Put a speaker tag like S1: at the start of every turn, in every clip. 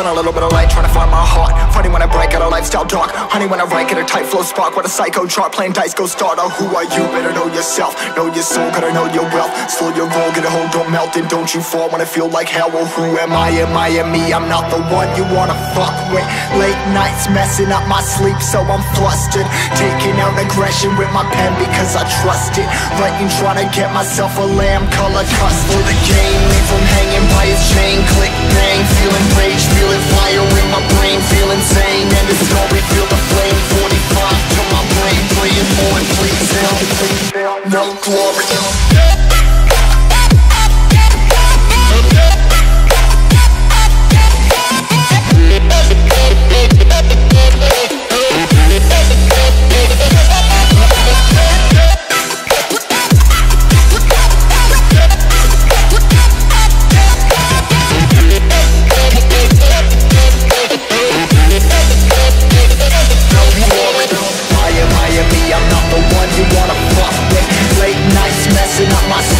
S1: Shine a little bit of light, trying to find my heart. Funny when I break out a lifestyle dark. Honey when I write, get a tight flow spark. What a psycho chart, playing dice, go start. Oh, who are you? Better know yourself. Know your soul, gotta know your wealth. Slow your roll, get a hold, don't melt, and don't you fall when I feel like hell. Well, who am I? Am I am me? I'm not the one you wanna fuck with. Late nights messing up my sleep, so I'm flustered. Taking out aggression with my pen because I trust it. Writing, trying to get myself a lamb color cuss for the game. Leave hanging by his chain, click bang. Feeling rage, feeling fire in my brain, feel insane. And the story, feel the flame. 45 to my brain, praying for it, please help. No glory.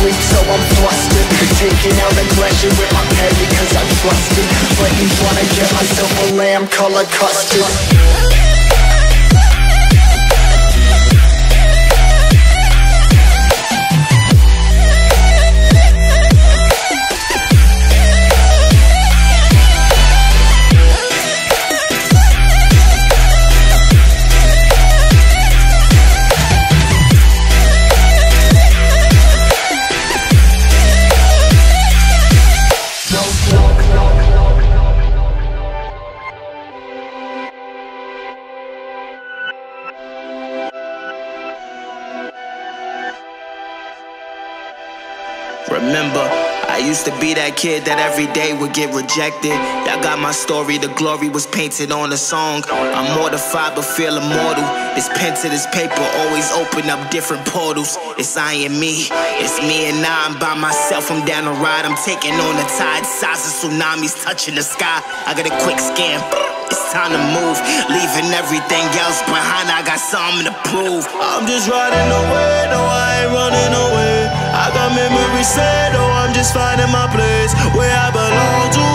S1: Sleep, so I'm flustered Taking out aggression with my pen because I trust it Fighting, trying to get myself a lamb colored custard
S2: Remember, I used to be that kid that every day would get rejected. Y'all got my story, the glory was painted on a song. I'm mortified but feel immortal. This pen to this paper always open up different portals. It's I and me, it's me and I. I'm by myself, I'm down the ride. I'm taking on the tide, size of tsunamis touching the sky. I got a quick scan. It's time to move, leaving everything else behind. I got something to prove. I'm just riding away, no, I ain't running away. I got memories we oh, I'm just finding my place where I belong to.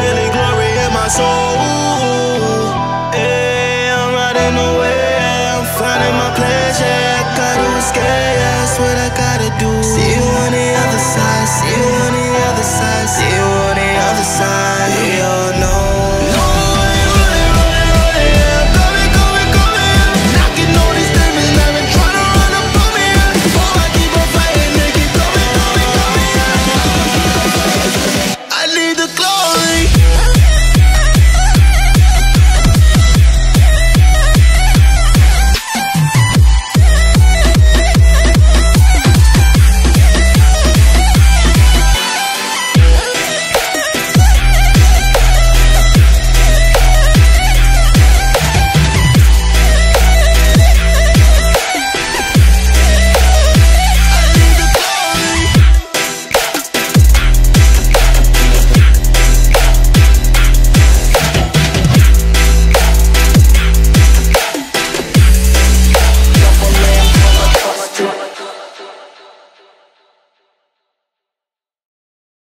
S2: Feeling glory in my soul. Hey, I'm riding away, I'm finding my place, yeah, gotta escape.